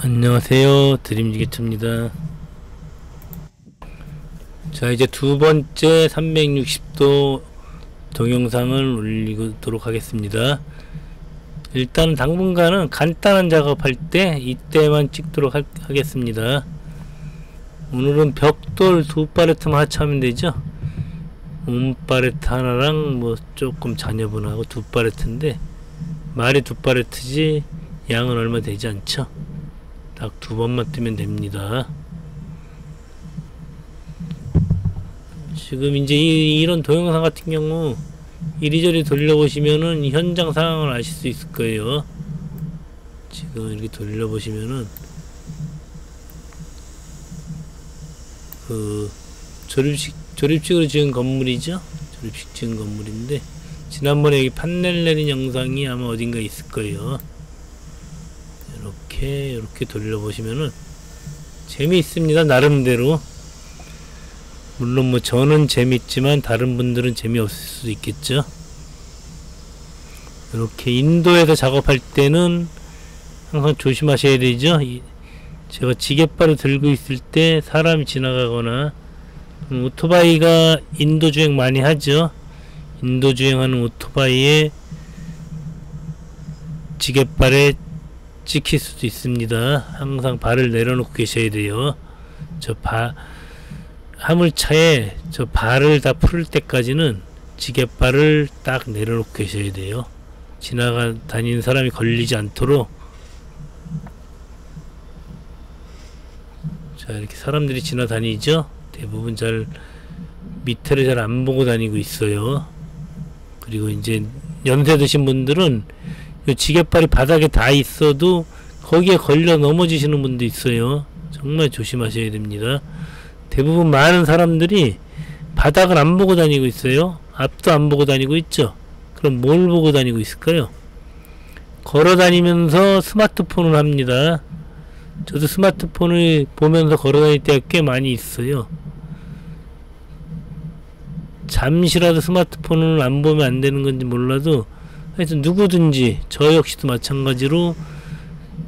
안녕하세요. 드림지게트입니다. 자 이제 두 번째 360도 동영상을 올리도록 하겠습니다. 일단 당분간은 간단한 작업할 때 이때만 찍도록 하, 겠습니다. 오늘은 벽돌 두 파레트만 하차하면 되죠? 온 파레트 하나랑 뭐 조금 잔여분하고 두 파레트인데 말이 두 파레트지 양은 얼마 되지 않죠 딱 두 번만 뜨면 됩니다. 지금 이제 이, 런 동영상 같은 경우 이리저리 돌려보시면은 현장 상황을 아실 수 있을 거예요. 지금 이렇게 돌려보시면은 그 조립식 조립식으로 지은 건물이죠. 조립식 지은 건물인데 지난번에 여기 판넬 내린 영상이 아마 어딘가 있을 거예요. 이렇게 이렇게 돌려보시면은 재미있습니다 나름대로. 물론 뭐 저는 재밌지만 다른 분들은 재미없을 수도 있겠죠. 이렇게 인도에서 작업할 때는 항상 조심하셔야 되죠. 제가 지게발을 들고 있을 때 사람이 지나가거나 음, 오토바이가 인도 주행 많이 하죠. 인도 주행하는 오토바이에 지게발에 찍힐 수도 있습니다. 항상 발을 내려놓고 계셔야 돼요. 저 바, 화물차에 저 발을 다풀 때까지는 지게발을 딱 내려놓고 계셔야 돼요. 지나가 다니는 사람이 걸리지 않도록 자 이렇게 사람들이 지나다니죠. 대부분 잘 밑에를 잘 안 보고 다니고 있어요. 그리고 이제 연세 드신 분들은 지게발이 바닥에 다 있어도 거기에 걸려 넘어지시는 분도 있어요. 정말 조심하셔야 됩니다. 대부분 많은 사람들이 바닥을 안 보고 다니고 있어요. 앞도 안 보고 다니고 있죠. 그럼 뭘 보고 다니고 있을까요? 걸어 다니면서 스마트폰을 합니다. 저도 스마트폰을 보면서 걸어 다닐 때가 꽤 많이 있어요. 잠시라도 스마트폰을 안 보면 안 되는 건지 몰라도 하여튼 누구든지 저 역시도 마찬가지로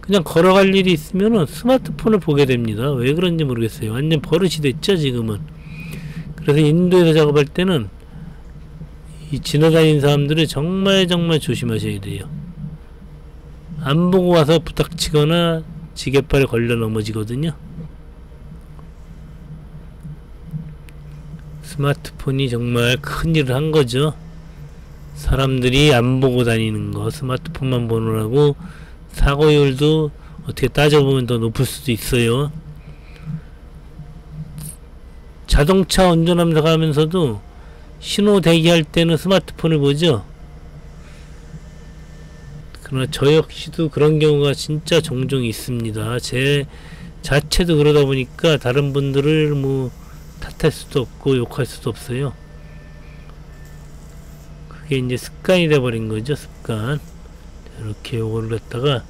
그냥 걸어갈 일이 있으면 스마트폰을 보게 됩니다. 왜 그런지 모르겠어요. 완전 버릇이 됐죠 지금은. 그래서 인도에서 작업할 때는 이 지나다니는 사람들을 정말 정말 조심하셔야 돼요. 안 보고 와서 부닥치거나 지게발에 걸려 넘어지거든요. 스마트폰이 정말 큰 일을 한 거죠. 사람들이 안 보고 다니는 거 스마트폰만 보느라고 사고율도 어떻게 따져보면 더 높을 수도 있어요. 자동차 운전하면서 가면서도 신호 대기할 때는 스마트폰을 보죠. 그러나 저 역시도 그런 경우가 진짜 종종 있습니다. 제 자체도 그러다 보니까 다른 분들을 뭐 탓할 수도 없고 욕할 수도 없어요 그게 이제 습관이 돼버린 거죠 습관. 이렇게 요거를 갖다가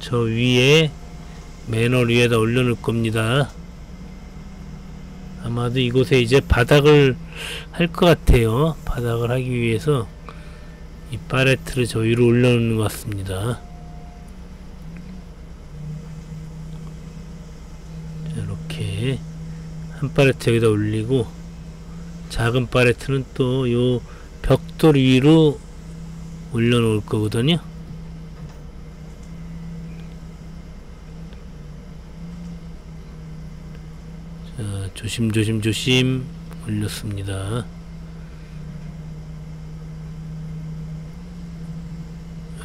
저 위에 매널 위에다 올려놓을 겁니다. 아마도 이곳에 이제 바닥을 할 것 같아요. 바닥을 하기 위해서 이 파레트를 저 위로 올려놓는 것 같습니다. 이렇게 한 파레트 여기다 올리고 작은 파레트는 또 요 벽돌 위로 올려놓을 거거든요. 자, 조심조심 조심 올렸습니다.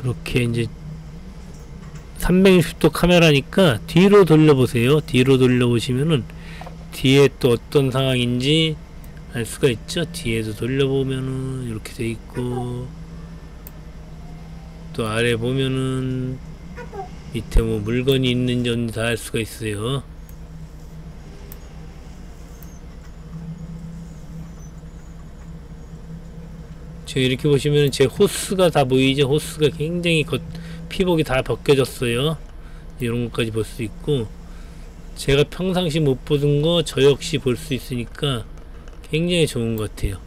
이렇게 이제 360도 카메라니까 뒤로 돌려보세요. 뒤로 돌려보시면은 뒤에 또 어떤 상황인지 알 수가 있죠? 뒤에도 돌려보면은 이렇게 돼 있고 또 아래 보면은 밑에 뭐 물건이 있는지 다 알 수가 있어요. 지금 이렇게 보시면 제 호스가 다 보이죠? 호스가 굉장히 겉, 피복이 다 벗겨졌어요. 이런 것까지 볼 수 있고 제가 평상시 못 보던 거 저 역시 볼 수 있으니까 굉장히 좋은 것 같아요.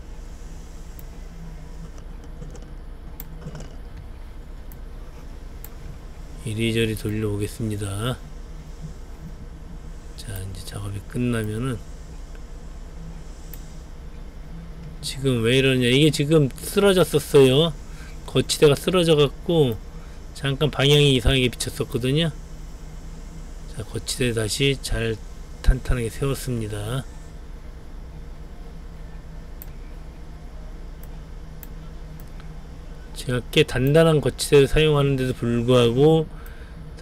이리저리 돌려오겠습니다. 끝나면은 지금 왜 이러냐 이게 지금 쓰러졌었어요 거치대가 쓰러져 갖고 잠깐 방향이 이상하게 비쳤었거든요 자 거치대 다시 잘 탄탄하게 세웠습니다 제가 꽤 단단한 거치대를 사용하는데도 불구하고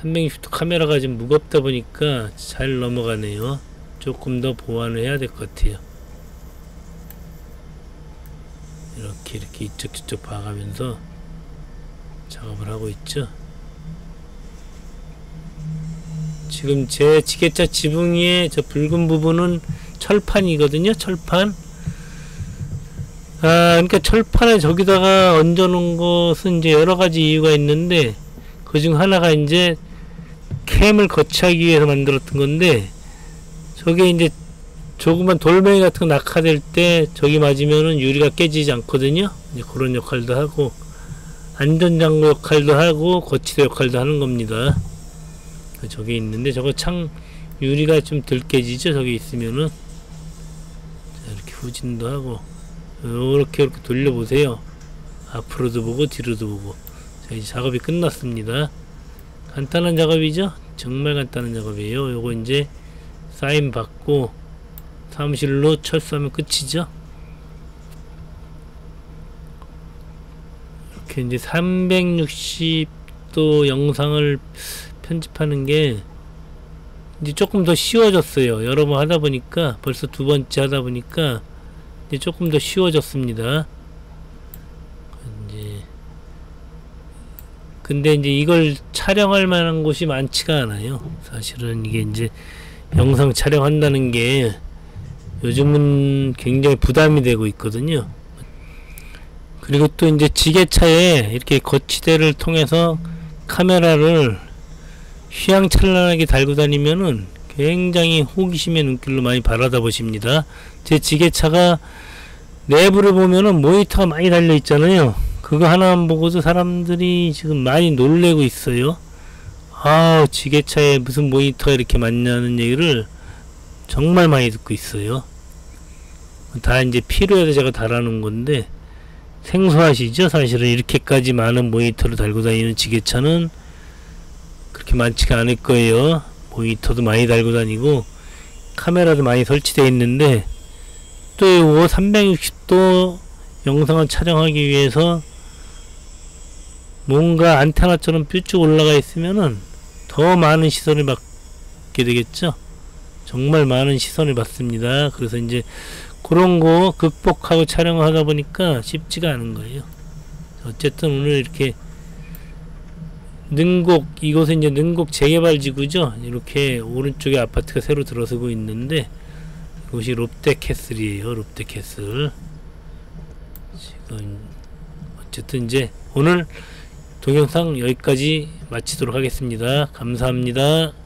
360도 카메라가 좀 무겁다 보니까 잘 넘어가네요. 조금 더 보완을 해야 될 것 같아요. 이렇게 이렇게 이쪽 저쪽 봐가면서 작업을 하고 있죠. 지금 제 지게차 지붕 위에 저 붉은 부분은 철판이거든요 철판 아 그러니까 철판에 저기다가 얹어 놓은 것은 이제 여러 가지 이유가 있는데 그 중 하나가 이제 캠을 거치하기 위해서 만들었던 건데 저게 이제 조그만 돌멩이 같은 거 낙하될 때 저기 맞으면은 유리가 깨지지 않거든요. 이제 그런 역할도 하고 안전장구 역할도 하고 거치대 역할도 하는 겁니다. 저기 있는데 저거 창 유리가 좀 덜 깨지죠. 저기 있으면은 자, 이렇게 후진도 하고 이렇게 이렇게 돌려보세요. 앞으로도 보고 뒤로도 보고 자 이제 작업이 끝났습니다. 간단한 작업이죠? 정말 간단한 작업이에요. 요거 이제 사인 받고 사무실로 철수하면 끝이죠. 이렇게 이제 360도 영상을 편집하는 게 이제 조금 더 쉬워졌어요. 여러 번 하다 보니까 벌써 두 번째 하다 보니까 이제 조금 더 쉬워졌습니다. 이제 근데 이제 이걸 촬영할 만한 곳이 많지가 않아요. 사실은 이게 이제 영상 촬영한다는 게 요즘은 굉장히 부담이 되고 있거든요. 그리고 또 이제 지게차에 이렇게 거치대를 통해서 카메라를 휘황찬란하게 달고 다니면은 굉장히 호기심의 눈길로 많이 바라다 보십니다. 제 지게차가 내부를 보면은 모니터가 많이 달려 있잖아요. 그거 하나만 보고도 사람들이 지금 많이 놀래고 있어요. 아, 지게차에 무슨 모니터가 이렇게 많냐는 얘기를 정말 많이 듣고 있어요. 다 이제 필요해서 제가 달아놓은 건데, 생소하시죠? 사실은 이렇게까지 많은 모니터를 달고 다니는 지게차는 그렇게 많지가 않을 거예요. 모니터도 많이 달고 다니고, 카메라도 많이 설치되어 있는데, 또 이거 360도 영상을 촬영하기 위해서 뭔가 안테나처럼 뾰쭉 올라가 있으면은 더 많은 시선을 받게 되겠죠. 정말 많은 시선을 받습니다. 그래서 이제 그런 거 극복하고 촬영을 하다 보니까 쉽지가 않은 거예요. 어쨌든 오늘 이렇게 능곡 이곳은 이제 능곡 재개발 지구죠. 이렇게 오른쪽에 아파트가 새로 들어서고 있는데 이곳이 롯데캐슬이에요. 롯데캐슬. 지금 어쨌든 이제 오늘 동영상 여기까지 마치도록 하겠습니다. 감사합니다.